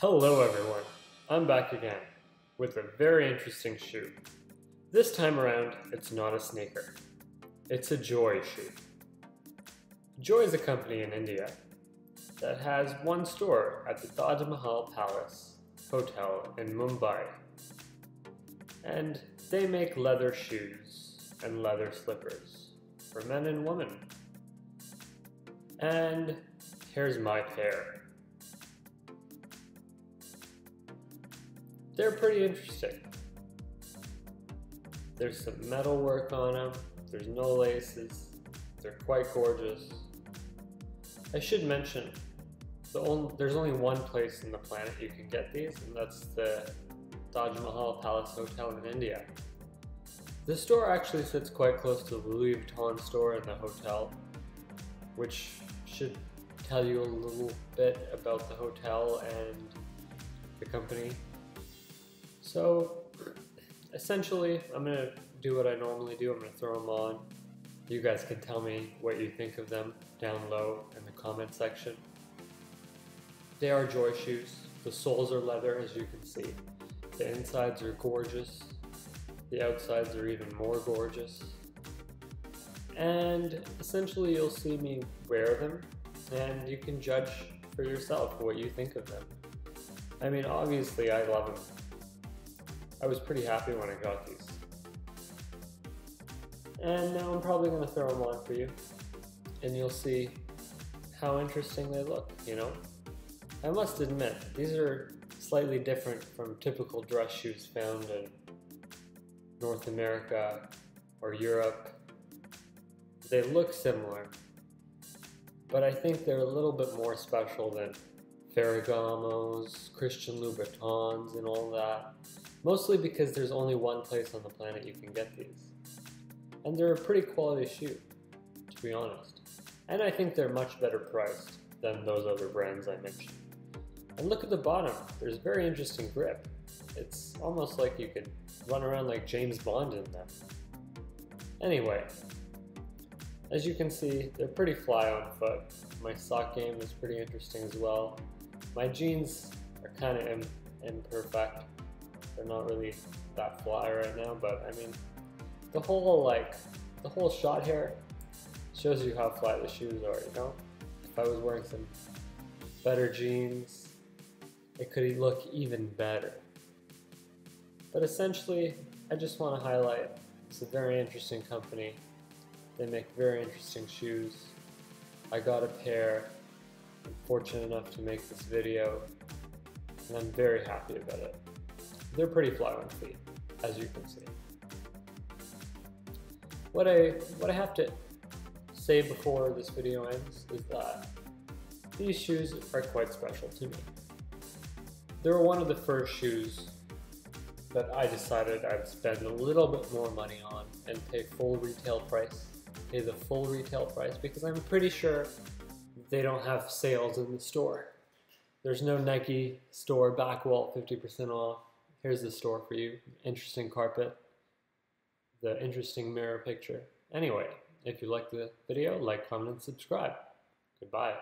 Hello everyone, I'm back again with a very interesting shoe. This time around, it's not a sneaker. It's a Joy shoe. Joy is a company in India that has one store at the Taj Mahal Palace Hotel in Mumbai. And they make leather shoes and leather slippers for men and women. And here's my pair. They're pretty interesting. There's some metal work on them, there's no laces, they're quite gorgeous. I should mention, the only, there's only one place in the planet you can get these, and that's the Taj Mahal Palace Hotel in India. The store actually sits quite close to the Louis Vuitton store in the hotel, which should tell you a little bit about the hotel and the company. So essentially, I'm going to do what I normally do. I'm to throw them on. You guys can tell me what you think of them down low in the comment section. They are Joy shoes. The soles are leather, as you can see. The insides are gorgeous. The outsides are even more gorgeous. And essentially, you'll see me wear them, and you can judge for yourself what you think of them. I mean, obviously, I love them I was pretty happy when I got these. And now I'm probably going to throw them on for you. And you'll see how interesting they look, you know? I must admit, these are slightly different from typical dress shoes found in North America or Europe. They look similar, but I think they're a little bit more special than Ferragamo's, Christian Louboutins, and all that. Mostly because there's only one place on the planet you can get these. And they're a pretty quality shoe, to be honest. And I think they're much better priced than those other brands I mentioned. And look at the bottom, there's very interesting grip. It's almost like you could run around like James Bond in them. Anyway, as you can see, they're pretty fly on foot. My sock game is pretty interesting as well. My jeans are kind of imperfect, they're not really that fly right now, but I mean, the whole like, the whole shot here shows you how fly the shoes are, you know? If I was wearing some better jeans, it could look even better. But essentially, I just want to highlight it's a very interesting company. They make very interesting shoes. I got a pair. I'm fortunate enough to make this video, and I'm very happy about it. They're pretty flat on feet, as you can see. What I, what I have to say before this video ends is that these shoes are quite special to me. They were one of the first shoes that I decided I'd spend a little bit more money on and pay full retail price, pay the full retail price because I'm pretty sure they don't have sales in the store. There's no Nike store back wall 50% off. Here's the store for you. Interesting carpet. The interesting mirror picture. Anyway, if you liked the video, like, comment, and subscribe. Goodbye.